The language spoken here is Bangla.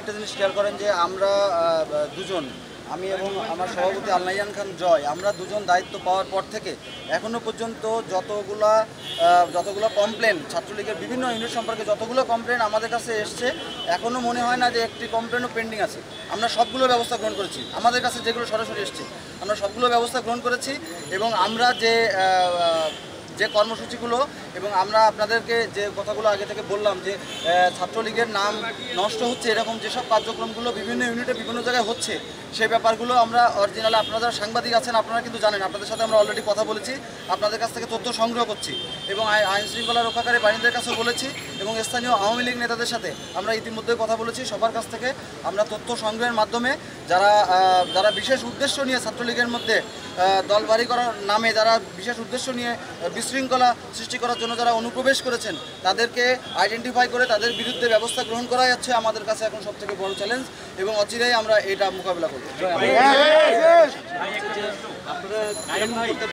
একটা জিনিস খেয়াল করেন যে আমরা দুজন, আমি এবং আমার সভাপতি আলনাইয়ান খান জয়, আমরা দুজন দায়িত্ব পাওয়ার পর থেকে এখনও পর্যন্ত যতগুলা যতগুলো কমপ্লেন ছাত্রলীগের বিভিন্ন ইউনিট সম্পর্কে যতগুলো কমপ্লেন আমাদের কাছে এসছে, এখনও মনে হয় না যে একটি কমপ্লেনও পেন্ডিং আছে। আমরা সবগুলো ব্যবস্থা গ্রহণ করেছি, আমাদের কাছে যেগুলো সরাসরি এসছে, আমরা সবগুলো ব্যবস্থা গ্রহণ করেছি এবং আমরা যে যে কর্মসূচিগুলো এবং আমরা আপনাদেরকে যে কথাগুলো আগে থেকে বললাম যে ছাত্রলীগের নাম নষ্ট হচ্ছে, এরকম যেসব কার্যক্রমগুলো বিভিন্ন ইউনিটে বিভিন্ন জায়গায় হচ্ছে, সেই ব্যাপারগুলো আমরা অরিজিনালে আপনারা যারা সাংবাদিক আছেন আপনারা কিন্তু জানেন, আপনাদের সাথে আমরা অলরেডি কথা বলেছি, আপনাদের কাছ থেকে তথ্য সংগ্রহ করছি এবং আই- আইন শৃঙ্খলা রক্ষাকারী বাহিনীদের কাছেও বলেছি এবং স্থানীয় আওয়ামী লীগ নেতাদের সাথে আমরা ইতিমধ্যে কথা বলেছি। সবার কাছ থেকে আমরা তথ্য সংগ্রহের মাধ্যমে যারা যারা বিশেষ উদ্দেশ্য নিয়ে ছাত্রলীগের মধ্যে দল দলবাড়ি করার নামে যারা বিশেষ উদ্দেশ্য নিয়ে বিশৃঙ্খলা সৃষ্টি করার জন্য যারা অনুপ্রবেশ করেছেন তাদেরকে আইডেন্টিফাই করে তাদের বিরুদ্ধে ব্যবস্থা গ্রহণ করা যাচ্ছে আমাদের কাছে এখন সব থেকে বড় চ্যালেঞ্জ এবং অচিরেই আমরা এটা মোকাবিলা করব।